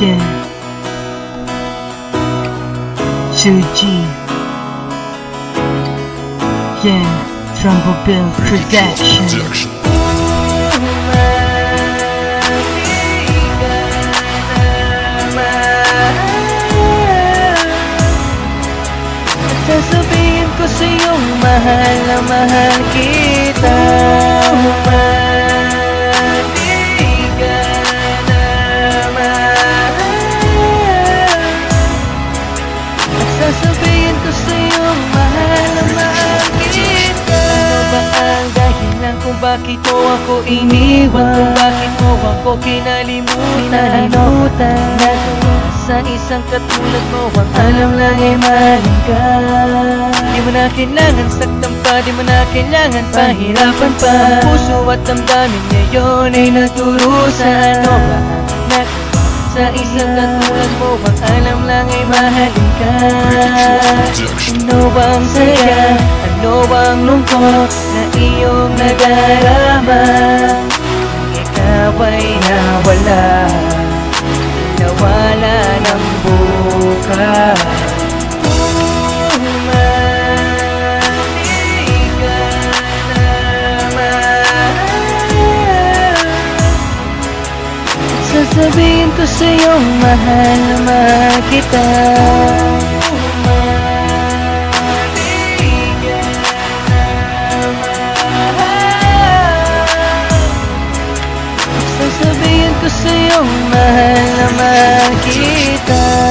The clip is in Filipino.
Yeah. Suji. Yeah. Trumbo Bill Production. Sasabihin ko sa iyong mahal na mahal kita bakit mo ako iniwan? Kung bakit mo ako kinalimutan? Kinalimutan. Sa isang katulad mo Ang alam lang ay maling ka Di mo na kailangan saktan pa Di mo na kailangan pahirapan pa. Ang puso at damdamin ngayon ay naturusan. Ano ba? Ang sa isang katulad mo Ang alam lang ay mahalin ka. Ano bang saya Bang lungkot Na iyong nadarama Ikaw ay nawala. Nawala ng bukas. Sasabihin ko sa'yo mahal mahal kita iyong mahal na makita.